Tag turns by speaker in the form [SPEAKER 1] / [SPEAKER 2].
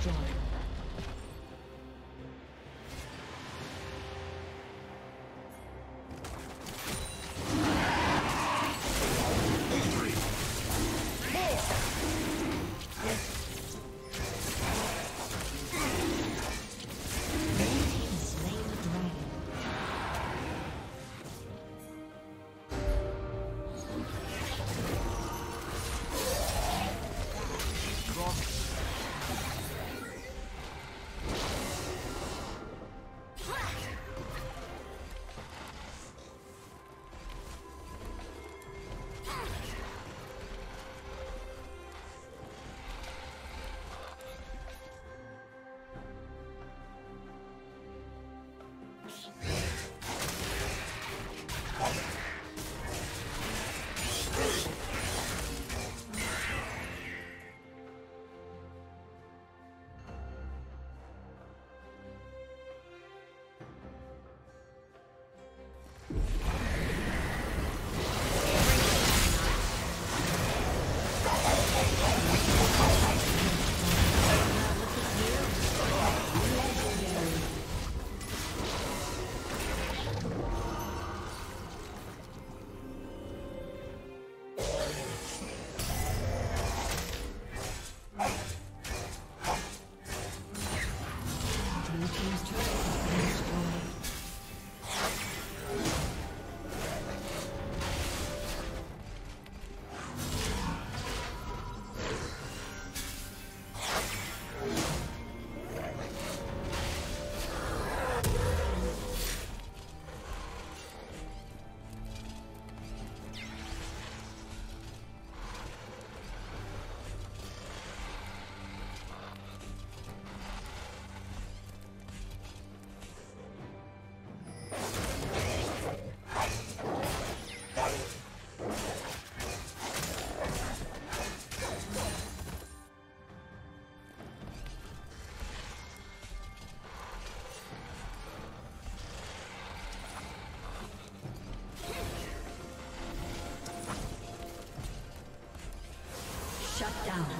[SPEAKER 1] 抓人 down.